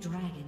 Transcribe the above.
dragon.